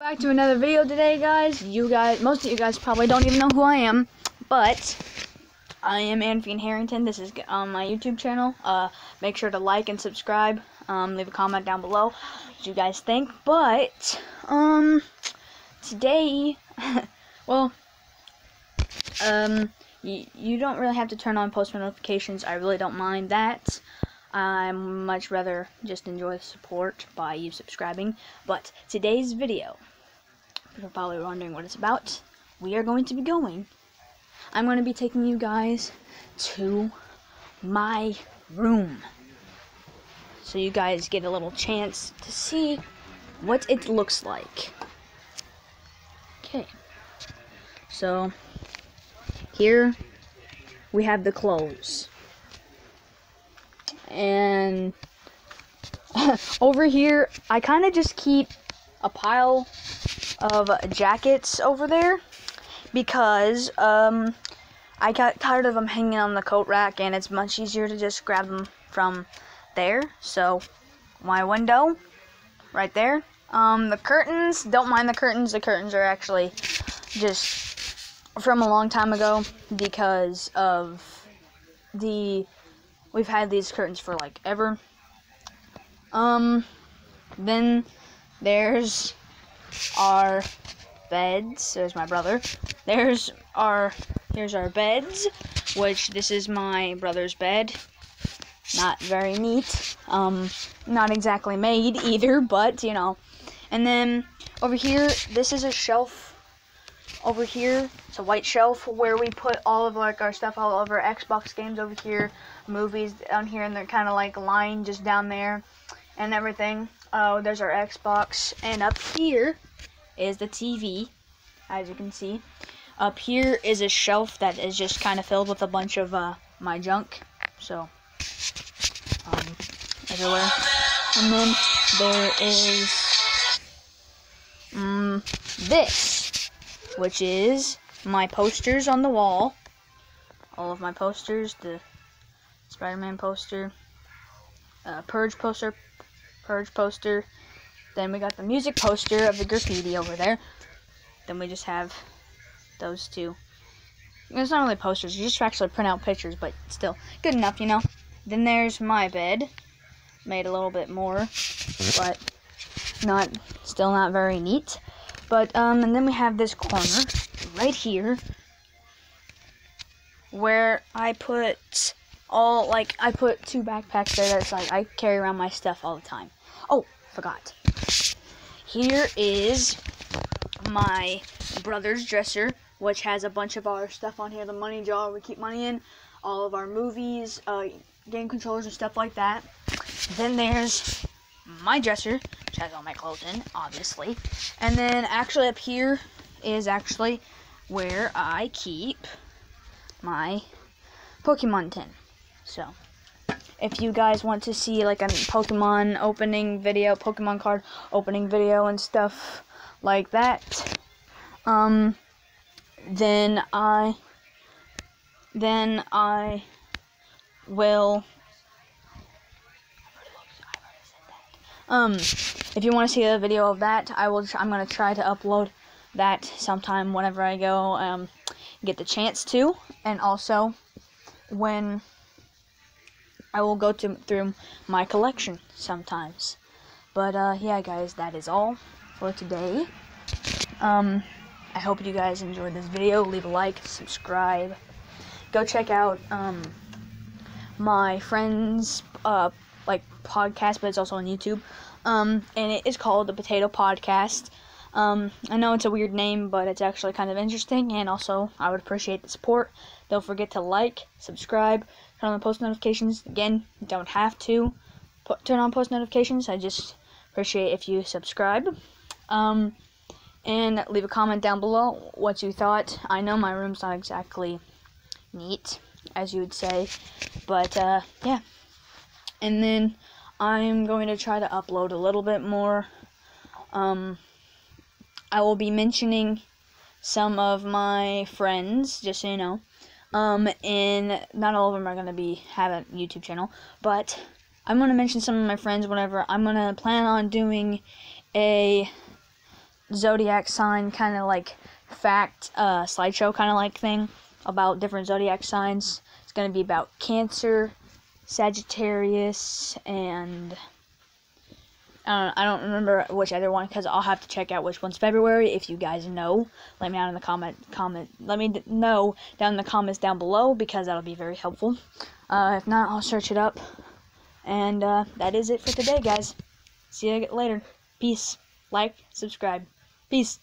Back to another video today, guys. You guys, most of you guys probably don't even know who I am, but I am Annfen Herrington. This is on my YouTube channel. Uh, make sure to like and subscribe. Um, leave a comment down below what you guys think. But um, today, well, um, you, you don't really have to turn on post notifications. I really don't mind that. I much rather just enjoy the support by you subscribing. But today's video, you're probably wondering what it's about. We are going to be going. I'm going to be taking you guys to my room. So you guys get a little chance to see what it looks like. Okay. So, here we have the clothes and over here I kind of just keep a pile of jackets over there because um, I got tired of them hanging on the coat rack and it's much easier to just grab them from there. So my window right there. Um, the curtains don't mind the curtains. The curtains are actually just from a long time ago because of the We've had these curtains for like ever. Um, then there's our beds. There's my brother. There's our here's our beds, which this is my brother's bed. Not very neat. Um, not exactly made either, but you know. And then over here, this is a shelf over here. It's a white shelf where we put all of like our stuff, all of our Xbox games over here, movies down here, and they're kind of like lying just down there and everything. Oh, there's our Xbox, and up here is the TV, as you can see. Up here is a shelf that is just kind of filled with a bunch of uh, my junk. So, um, everywhere. And then there is um, this which is my posters on the wall. All of my posters, the Spider-Man poster, uh, Purge poster, Purge poster. Then we got the music poster of the graffiti over there. Then we just have those two. It's not really posters, you just actually print out pictures, but still, good enough, you know. Then there's my bed, made a little bit more, but not, still not very neat. But, um, and then we have this corner right here where I put all, like, I put two backpacks there that's like, I carry around my stuff all the time. Oh, forgot. Here is my brother's dresser, which has a bunch of our stuff on here. The money jar we keep money in, all of our movies, uh, game controllers and stuff like that. Then there's my dresser, which has all my clothes in, obviously. And then actually up here is actually where I keep my Pokemon tin. So, if you guys want to see like a Pokemon opening video, Pokemon card opening video and stuff like that, um, then I, then I will Um, if you want to see a video of that, I will. I'm gonna try to upload that sometime whenever I go um, get the chance to, and also when I will go to through my collection sometimes. But uh, yeah, guys, that is all for today. Um, I hope you guys enjoyed this video. Leave a like, subscribe. Go check out um, my friends' uh, like podcast, but it's also on YouTube. Um, and it is called the Potato Podcast. Um, I know it's a weird name, but it's actually kind of interesting, and also I would appreciate the support. Don't forget to like, subscribe, turn on the post notifications. Again, you don't have to put, turn on post notifications. I just appreciate if you subscribe. Um, and leave a comment down below what you thought. I know my room's not exactly neat, as you would say, but uh, yeah. And then I'm going to try to upload a little bit more. Um, I will be mentioning some of my friends, just so you know. Um, and not all of them are going to be have a YouTube channel, but I'm to mention some of my friends whenever I'm going to plan on doing a zodiac sign kind of like fact uh, slideshow kind of like thing about different zodiac signs. It's going to be about Cancer, Sagittarius, and I don't, I don't remember which other one because I'll have to check out which one's February. If you guys know, let me know in the comment comment. Let me know down in the comments down below because that'll be very helpful. Uh, if not, I'll search it up. And uh, that is it for today, guys. See you later. Peace. Like, subscribe. Peace.